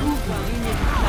Pouvoir inévitable.